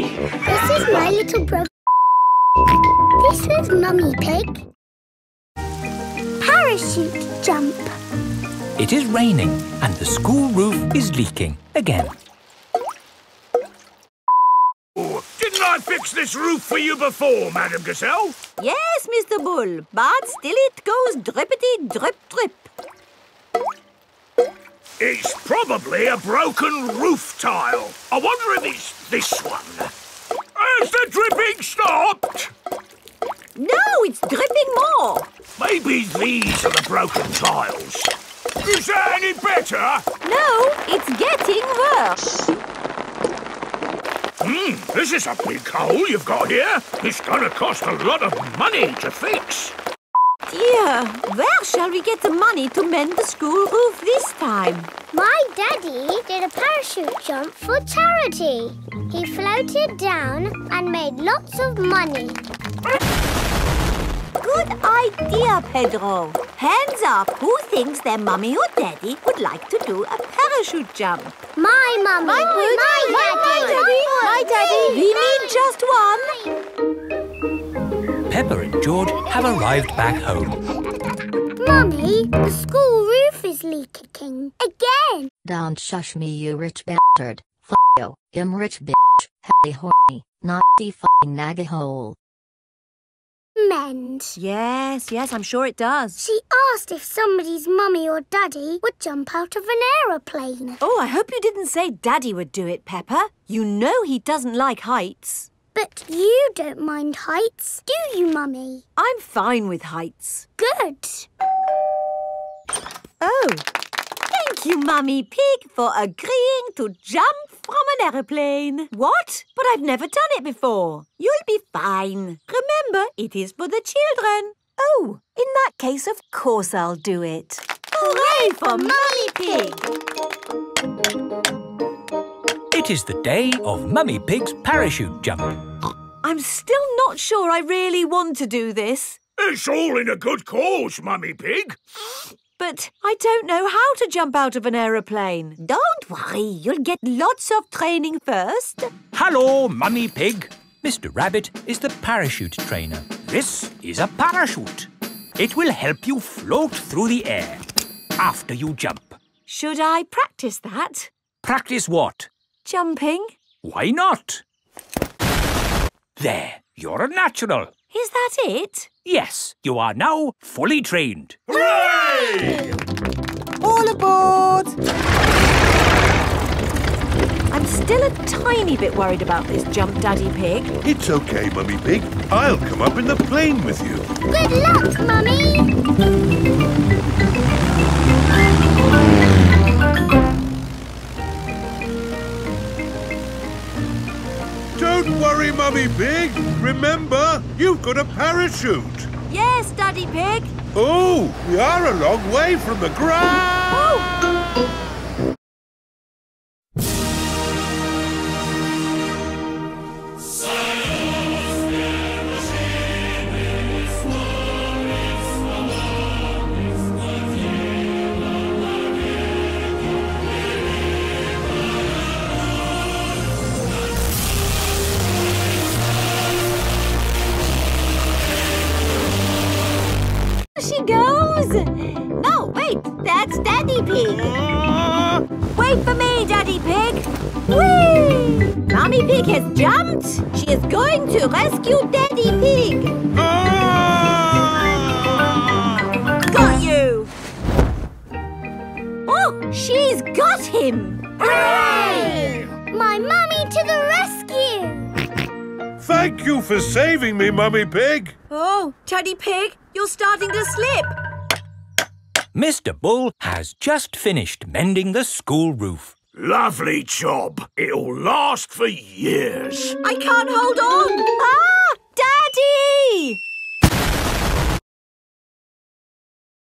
This is my little brother. This is Mummy Pig. Parachute jump. It is raining and the school roof is leaking again. Oh, didn't I fix this roof for you before, Madam Gazelle? Yes, Mr. Bull, but still it goes drippity drip probably a broken roof tile. I wonder if it's this one. Has the dripping stopped? No, it's dripping more. Maybe these are the broken tiles. Is that any better? No, it's getting worse. Hmm, this is a big hole you've got here. It's gonna cost a lot of money to fix. Dear, where shall we get the money to mend the school roof this time? My daddy did a parachute jump for charity. He floated down and made lots of money. Good idea, Pedro. Hands up who thinks their mummy or daddy would like to do a parachute jump. My mummy. My my, my daddy. My just one. Peppa and George have arrived back home. Mummy, the school roof is leaking again. Don't shush me, you rich bastard. F you, I'm rich bitch. Hey horny, naughty fucking naggy hole. Mend. Yes, yes, I'm sure it does. She asked if somebody's mummy or daddy would jump out of an aeroplane. Oh, I hope you didn't say Daddy would do it, Peppa. You know he doesn't like heights. But you don't mind heights, do you, Mummy? I'm fine with heights. Good. Oh, thank you, Mummy Pig, for agreeing to jump from an aeroplane. What? But I've never done it before. You'll be fine. Remember, it is for the children. Oh, in that case, of course I'll do it. Hooray for Mummy Pig! It is the day of Mummy Pig's parachute jump. I'm still not sure I really want to do this. It's all in a good cause, Mummy Pig. But I don't know how to jump out of an aeroplane. Don't worry, you'll get lots of training first. Hello, Mummy Pig. Mr Rabbit is the parachute trainer. This is a parachute. It will help you float through the air after you jump. Should I practice that? Practice what? Jumping? Why not? There, you're a natural. Is that it? Yes, you are now fully trained. Hooray! All aboard! I'm still a tiny bit worried about this jump, Daddy Pig. It's okay, Mummy Pig. I'll come up in the plane with you. Good luck, Mummy. Mummy Pig. Remember, you've got a parachute. Yes, Daddy Pig. Oh, we are a long way from the ground. Oh! That's Daddy Pig. Uh. Wait for me, Daddy Pig. Whee! Mommy Pig has jumped. She is going to rescue Daddy Pig. Uh. Got you! Oh, she's got him! Hooray! My mummy to the rescue. Thank you for saving me, Mummy Pig. Oh, Daddy Pig, you're starting to slip. Mr Bull has just finished mending the school roof. Lovely job. It'll last for years. I can't hold on. Ah! Daddy!